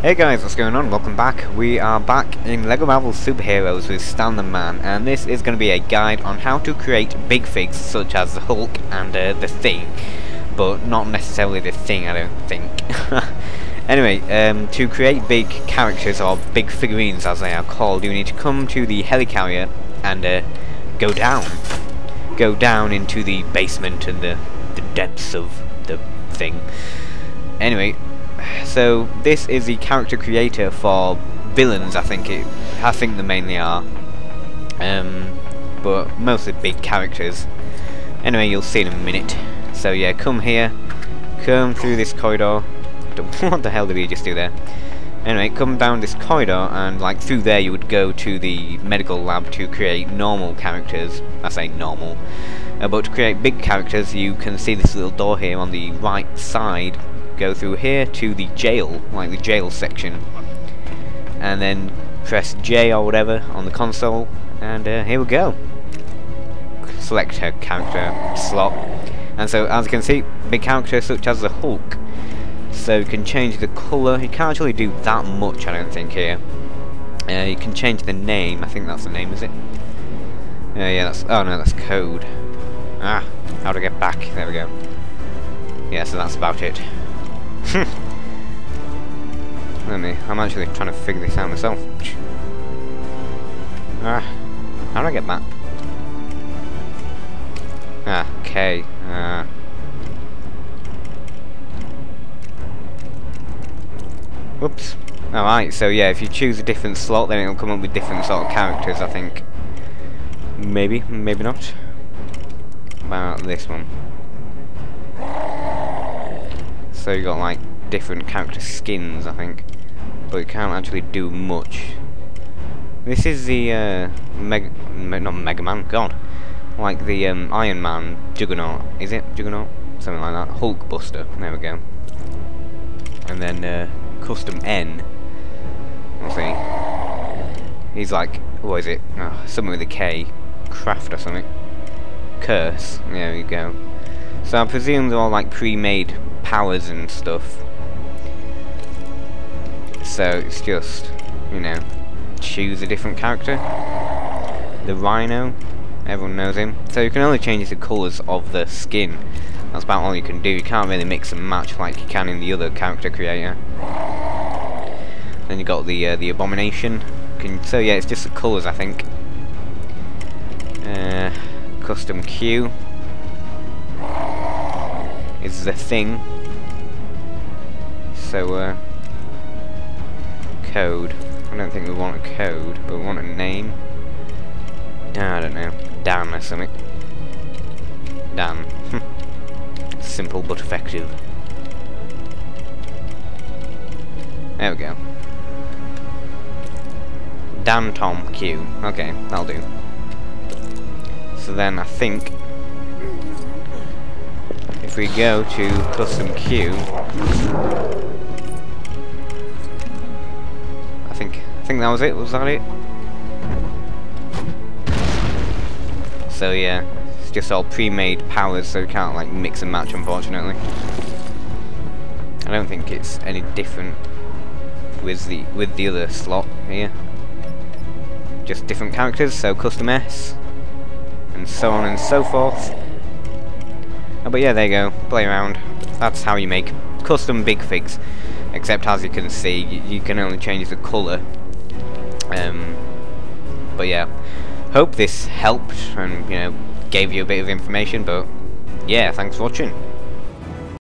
Hey guys, what's going on? Welcome back. We are back in LEGO Marvel Superheroes with Stan the Man, and this is going to be a guide on how to create big figs such as the Hulk and uh, the Thing, but not necessarily the Thing, I don't think. anyway, um, to create big characters, or big figurines as they are called, you need to come to the helicarrier and uh, go down. Go down into the basement and the, the depths of the thing. Anyway, so this is the character creator for villains. I think it. I think they mainly are, um, but mostly big characters. Anyway, you'll see in a minute. So yeah, come here, come through this corridor. what the hell did we just do there? Anyway, come down this corridor and like through there you would go to the medical lab to create normal characters. I say normal. Uh, but to create big characters you can see this little door here on the right side go through here to the jail, like the jail section, and then press J or whatever on the console, and uh, here we go. Select her character slot, and so as you can see, big characters such as the Hulk. So you can change the colour. You can't actually do that much, I don't think here. Uh, you can change the name. I think that's the name, is it? Uh, yeah, that's. Oh no, that's code. Ah, how to get back? There we go. Yeah, so that's about it. Let me, I'm actually trying to figure this out myself. Ah, how do I get that? Ah, okay. Ah. Whoops. Alright, so yeah, if you choose a different slot, then it'll come up with different sort of characters, I think. Maybe, maybe not. About this one. So you got like different character skins, I think, but you can't actually do much. This is the uh, Meg, Me not Mega Man, God, like the um, Iron Man Juggernaut, is it Juggernaut? Something like that. Hulk Buster. There we go. And then uh, Custom N. Let's see. He's like, what is it? Oh, something with a K. Craft or something. Kurse. There we go. So I presume they're all like pre-made powers and stuff. So it's just, you know, choose a different character. The Rhino, everyone knows him. So you can only change the colours of the skin. That's about all you can do. You can't really mix and match like you can in the other character creator. Then you got the uh, the Abomination. Can, so yeah, it's just the colours I think. Uh, custom Q is the thing so, uh, code. I don't think we want a code, but we want a name. I don't know. Dan or something. Dan. Simple but effective. There we go. Dan Tom Q. Okay, that'll do. So then I think we go to custom Q think I think that was it. Was that it? So yeah, it's just all pre-made powers, so you can't like mix and match, unfortunately. I don't think it's any different with the with the other slot here. Just different characters, so custom S, and so on and so forth. Oh, but yeah, there you go. Play around. That's how you make custom big figs. Except as you can see, you, can only change the colour um, but yeah, hope this helped and you know gave you a bit of information. But yeah, thanks for watching.